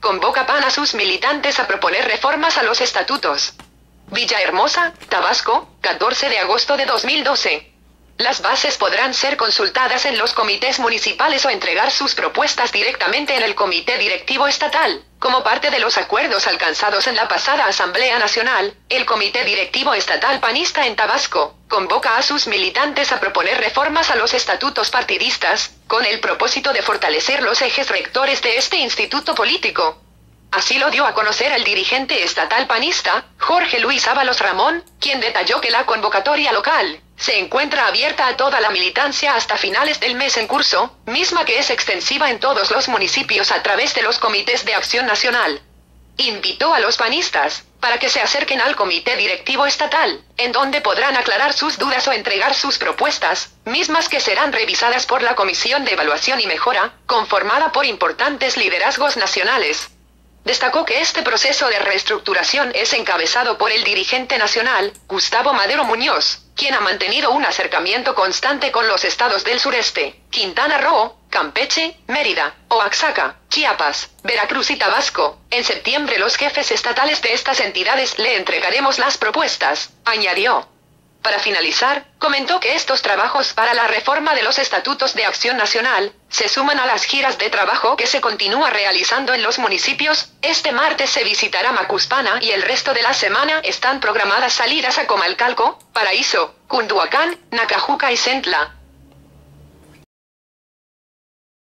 convoca PAN a sus militantes a proponer reformas a los estatutos. Villahermosa, Tabasco, 14 de agosto de 2012. Las bases podrán ser consultadas en los comités municipales o entregar sus propuestas directamente en el Comité Directivo Estatal. Como parte de los acuerdos alcanzados en la pasada Asamblea Nacional, el Comité Directivo Estatal Panista en Tabasco convoca a sus militantes a proponer reformas a los estatutos partidistas, con el propósito de fortalecer los ejes rectores de este instituto político. Así lo dio a conocer el dirigente estatal panista, Jorge Luis Ábalos Ramón, quien detalló que la convocatoria local se encuentra abierta a toda la militancia hasta finales del mes en curso, misma que es extensiva en todos los municipios a través de los comités de acción nacional. Invitó a los panistas, para que se acerquen al comité directivo estatal, en donde podrán aclarar sus dudas o entregar sus propuestas, mismas que serán revisadas por la Comisión de Evaluación y Mejora, conformada por importantes liderazgos nacionales. Destacó que este proceso de reestructuración es encabezado por el dirigente nacional, Gustavo Madero Muñoz, quien ha mantenido un acercamiento constante con los estados del sureste, Quintana Roo, Campeche, Mérida, Oaxaca, Chiapas, Veracruz y Tabasco. En septiembre los jefes estatales de estas entidades le entregaremos las propuestas, añadió. Para finalizar, comentó que estos trabajos para la reforma de los estatutos de acción nacional, se suman a las giras de trabajo que se continúa realizando en los municipios, este martes se visitará Macuspana y el resto de la semana están programadas salidas a Comalcalco, Paraíso, Cunduacán, Nacajuca y Centla.